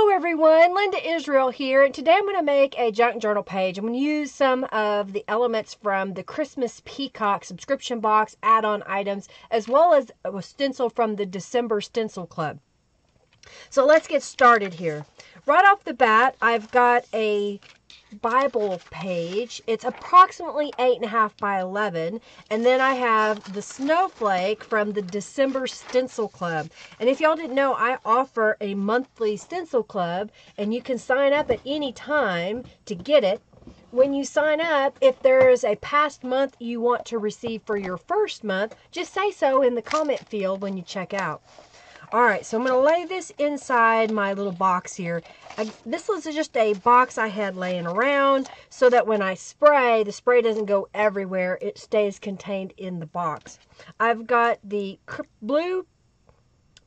Hello everyone, Linda Israel here, and today I'm going to make a junk journal page. I'm going to use some of the elements from the Christmas Peacock subscription box add-on items, as well as a stencil from the December Stencil Club. So let's get started here. Right off the bat, I've got a Bible page. It's approximately 8.5 by 11. And then I have the snowflake from the December Stencil Club. And if y'all didn't know, I offer a monthly stencil club, and you can sign up at any time to get it. When you sign up, if there is a past month you want to receive for your first month, just say so in the comment field when you check out. All right, so I'm to lay this inside my little box here. I, this was just a box I had laying around so that when I spray, the spray doesn't go everywhere. It stays contained in the box. I've got the blue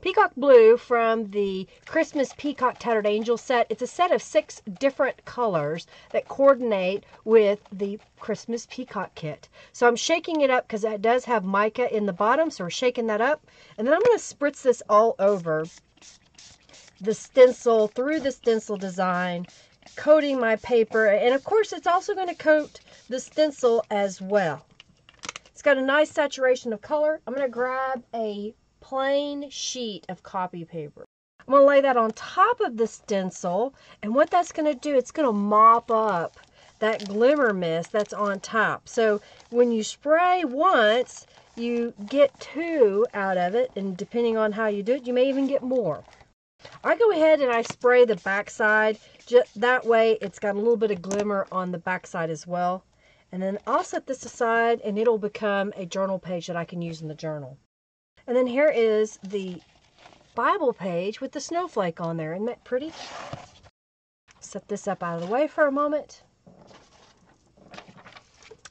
Peacock Blue from the Christmas Peacock Tattered Angel set. It's a set of six different colors that coordinate with the Christmas Peacock kit. So I'm shaking it up because it does have mica in the bottom, so we're shaking that up. And then I'm going to spritz this all over the stencil, through the stencil design, coating my paper. And of course, it's also going to coat the stencil as well. It's got a nice saturation of color. I'm going to grab a plain sheet of copy paper. I'm going to lay that on top of the stencil, and what that's going to do, it's going to mop up that glimmer mist that's on top. So when you spray once, you get two out of it, and depending on how you do it, you may even get more. I go ahead and I spray the backside. Just that way it's got a little bit of glimmer on the backside as well. And then I'll set this aside and it'll become a journal page that I can use in the journal. And then here is the Bible page with the snowflake on there. Isn't that pretty? Set this up out of the way for a moment.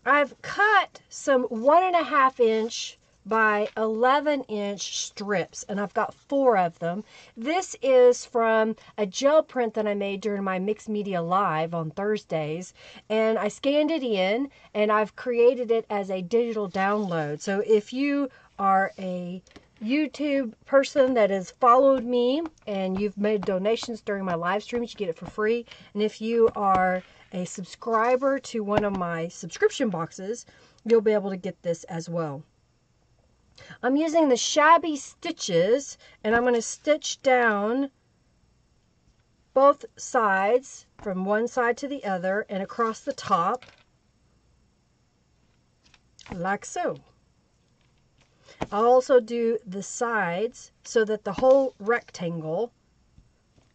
I've cut some one and a half inch by 11 inch strips and I've got four of them. This is from a gel print that I made during my mixed media live on Thursdays and I scanned it in and I've created it as a digital download. So if you are a YouTube person that has followed me and you've made donations during my live streams, you get it for free. And if you are a subscriber to one of my subscription boxes, you'll be able to get this as well. I'm using the Shabby Stitches and I'm going to stitch down both sides from one side to the other and across the top like so. I'll also do the sides so that the whole rectangle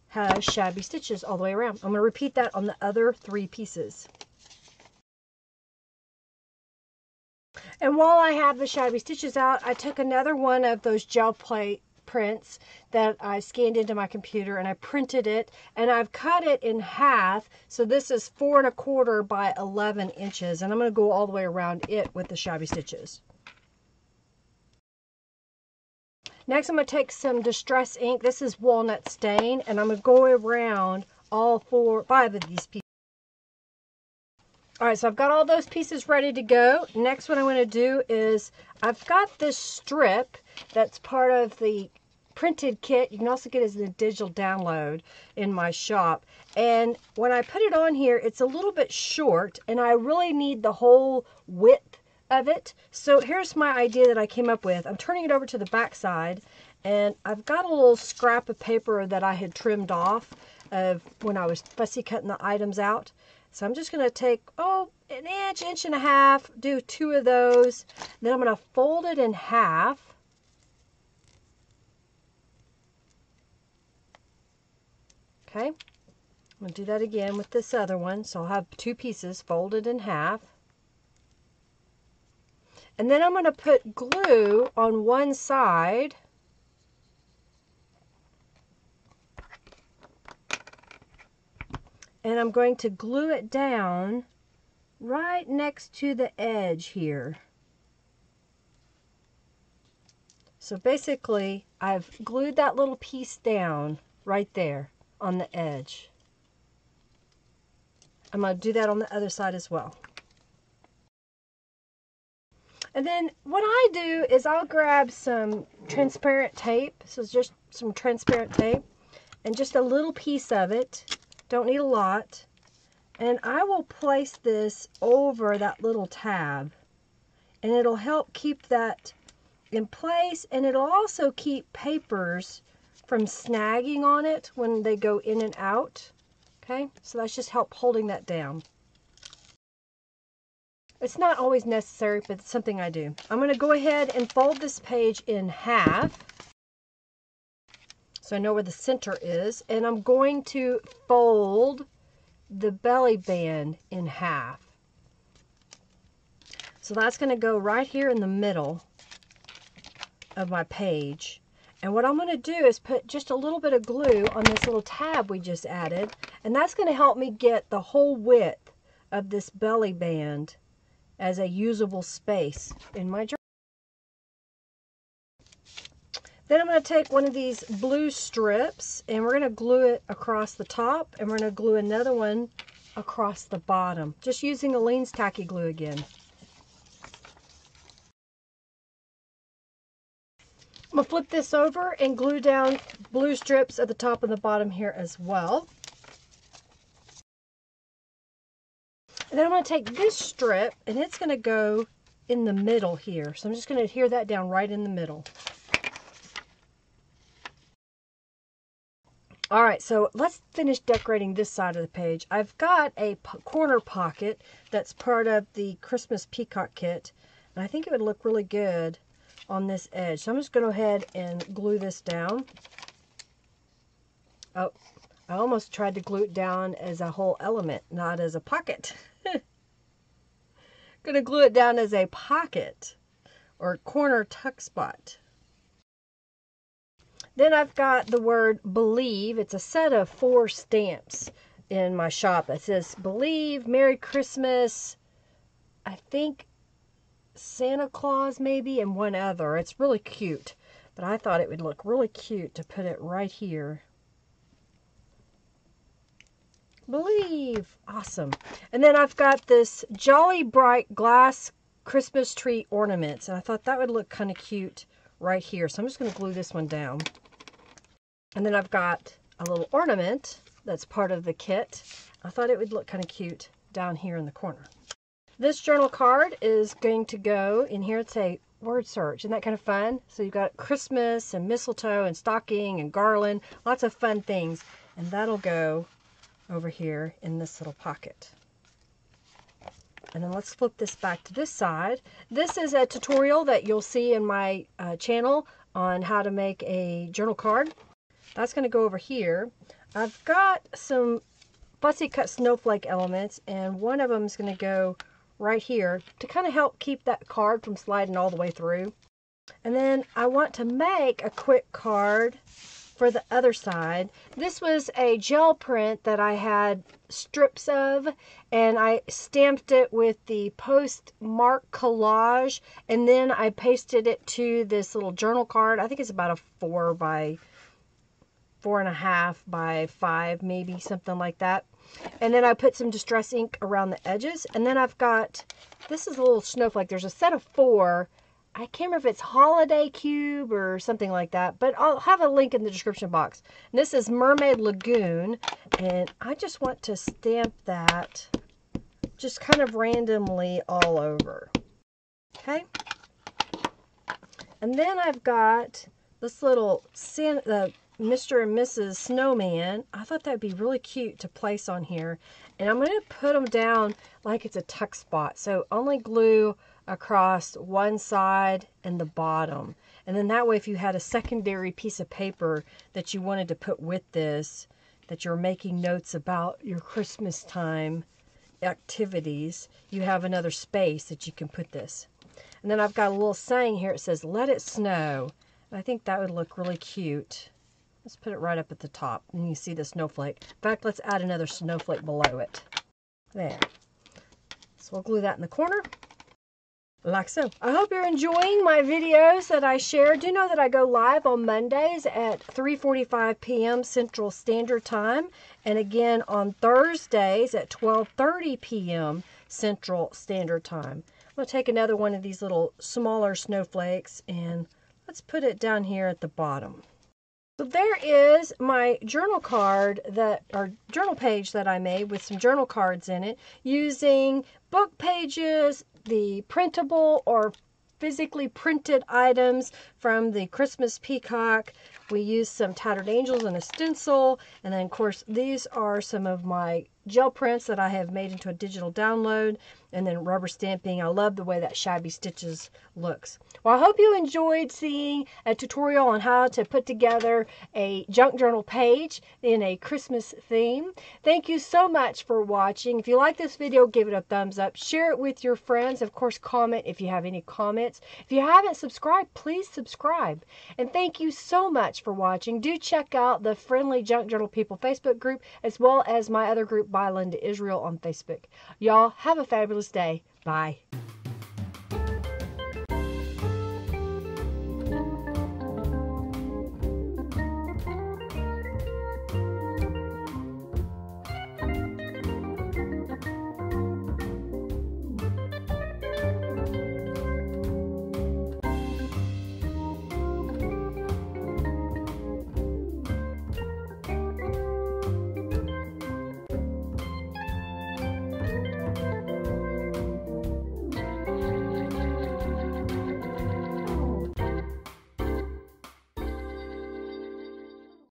has shabby stitches all the way around. I'm going to repeat that on the other three pieces. And while I have the shabby stitches out, I took another one of those gel plate prints that I scanned into my computer and I printed it and I've cut it in half. So this is four and a quarter by 11 inches and I'm going to go all the way around it with the shabby stitches. Next, I'm going to take some Distress ink. This is Walnut Stain, and I'm going to go around all four, five of these pieces. All right, so I've got all those pieces ready to go. Next, what I'm going to do is I've got this strip that's part of the printed kit. You can also get it as a digital download in my shop. And when I put it on here, it's a little bit short, and I really need the whole width of it. So here's my idea that I came up with. I'm turning it over to the back side and I've got a little scrap of paper that I had trimmed off of when I was fussy cutting the items out. So I'm just going to take, oh, an inch, inch and a half, do two of those. Then I'm going to fold it in half. Okay, I'm going to do that again with this other one. So I'll have two pieces folded in half. And then I'm going to put glue on one side. And I'm going to glue it down right next to the edge here. So basically, I've glued that little piece down right there on the edge. I'm going to do that on the other side as well. And then what I do is I'll grab some transparent tape. So just some transparent tape. and just a little piece of it. Don't need a lot. And I will place this over that little tab. And it'll help keep that in place. And it'll also keep papers from snagging on it when they go in and out. Okay, so that's just help holding that down. It's not always necessary, but it's something I do. I'm going to go ahead and fold this page in half. So I know where the center is. And I'm going to fold the belly band in half. So that's going to go right here in the middle of my page. And what I'm going to do is put just a little bit of glue on this little tab we just added. And that's going to help me get the whole width of this belly band as a usable space in my journal. Then I'm going to take one of these blue strips and we're going to glue it across the top and we're going to glue another one across the bottom. Just using Aleene's tacky glue again. I'm going to flip this over and glue down blue strips at the top and the bottom here as well. And then I'm going to take this strip and it's going to go in the middle here. So I'm just going to adhere that down right in the middle. All right, so let's finish decorating this side of the page. I've got a corner pocket that's part of the Christmas Peacock kit. And I think it would look really good on this edge. So I'm just going to go ahead and glue this down. Oh, I almost tried to glue it down as a whole element, not as a pocket. to glue it down as a pocket or corner tuck spot. Then I've got the word believe. It's a set of four stamps in my shop that says believe, Merry Christmas, I think Santa Claus maybe, and one other. It's really cute. But I thought it would look really cute to put it right here. Believe. Awesome. And then I've got this Jolly Bright glass Christmas tree ornaments. And I thought that would look kind of cute right here. So I'm just going to glue this one down. And then I've got a little ornament that's part of the kit. I thought it would look kind of cute down here in the corner. This journal card is going to go in here. It's a word search. Isn't that kind of fun? So you've got Christmas and mistletoe and stocking and garland. Lots of fun things. And that'll go over here in this little pocket. And then let's flip this back to this side. This is a tutorial that you'll see in my uh, channel on how to make a journal card. That's going to go over here. I've got some fussy cut snowflake elements and one of them is going to go right here to kind of help keep that card from sliding all the way through. And then I want to make a quick card for the other side. This was a gel print that I had strips of and I stamped it with the postmark collage and then I pasted it to this little journal card. I think it's about a four by four and a half by five, maybe something like that. And then I put some distress ink around the edges. And then I've got, this is a little snowflake. There's a set of four. I can't remember if it's Holiday Cube or something like that, but I'll have a link in the description box. And this is Mermaid Lagoon, and I just want to stamp that just kind of randomly all over. Okay? And then I've got this little uh, Mr. and Mrs. Snowman. I thought that'd be really cute to place on here. And I'm going to put them down like it's a tuck spot. So only glue across one side and the bottom. And then that way if you had a secondary piece of paper that you wanted to put with this, that you're making notes about your Christmas time activities, you have another space that you can put this. And then I've got a little saying here. It says, let it snow. And I think that would look really cute. Let's put it right up at the top. And you see the snowflake. In fact, let's add another snowflake below it. There. So we'll glue that in the corner. Like so. I hope you're enjoying my videos that I share. Do know that I go live on Mondays at 3.45 p.m. Central Standard Time. And again on Thursdays at 12.30 p.m. Central Standard Time. I'm going to take another one of these little smaller snowflakes and let's put it down here at the bottom. So there is my journal card that, or journal page that I made with some journal cards in it using book pages, the printable or physically printed items from the Christmas Peacock. We used some Tattered Angels and a stencil. And then, of course, these are some of my gel prints that I have made into a digital download and then rubber stamping. I love the way that Shabby Stitches looks. Well, I hope you enjoyed seeing a tutorial on how to put together a junk journal page in a Christmas theme. Thank you so much for watching. If you like this video, give it a thumbs up. Share it with your friends. Of course, comment if you have any comments. If you haven't subscribed, please subscribe. And thank you so much for watching. Do check out the Friendly Junk Journal People Facebook group as well as my other group by Linda Israel on Facebook. Y'all have a fabulous day. Bye.